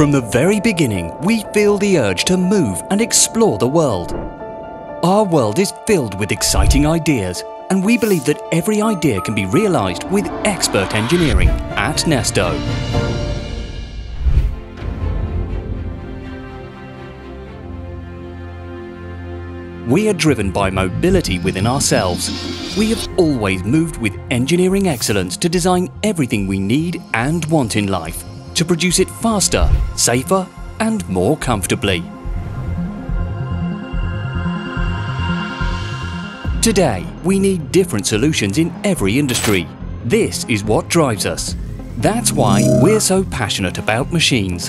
From the very beginning, we feel the urge to move and explore the world. Our world is filled with exciting ideas, and we believe that every idea can be realised with expert engineering at Nesto. We are driven by mobility within ourselves. We have always moved with engineering excellence to design everything we need and want in life, to produce it faster, safer and more comfortably. Today, we need different solutions in every industry. This is what drives us. That's why we're so passionate about machines.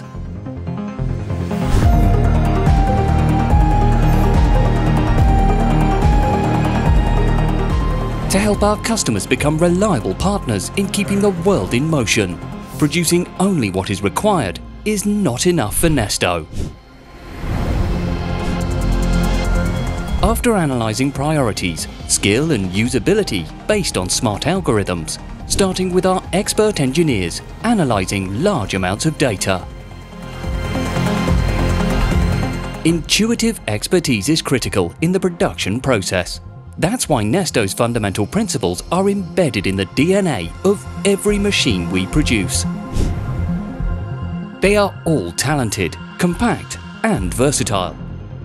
To help our customers become reliable partners in keeping the world in motion, producing only what is required is not enough for Nesto. After analysing priorities, skill and usability based on smart algorithms, starting with our expert engineers analysing large amounts of data. Intuitive expertise is critical in the production process. That's why Nesto's fundamental principles are embedded in the DNA of every machine we produce. They are all talented, compact and versatile.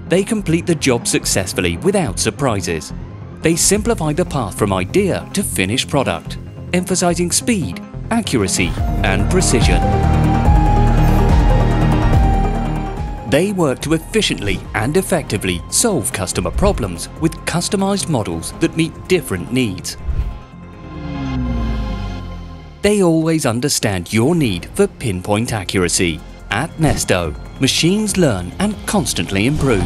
They complete the job successfully without surprises. They simplify the path from idea to finished product, emphasizing speed, accuracy and precision. They work to efficiently and effectively solve customer problems with customized models that meet different needs. They always understand your need for pinpoint accuracy. At Nesto, machines learn and constantly improve.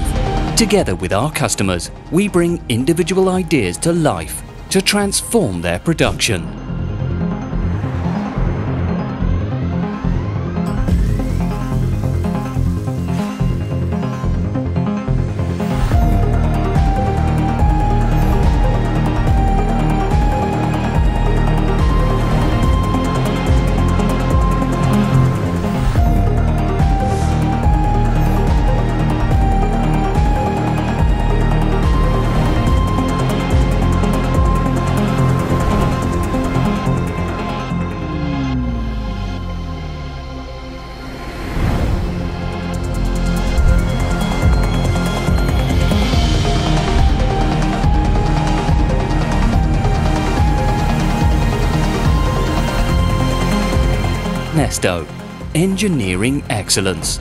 Together with our customers, we bring individual ideas to life to transform their production. Engineering excellence.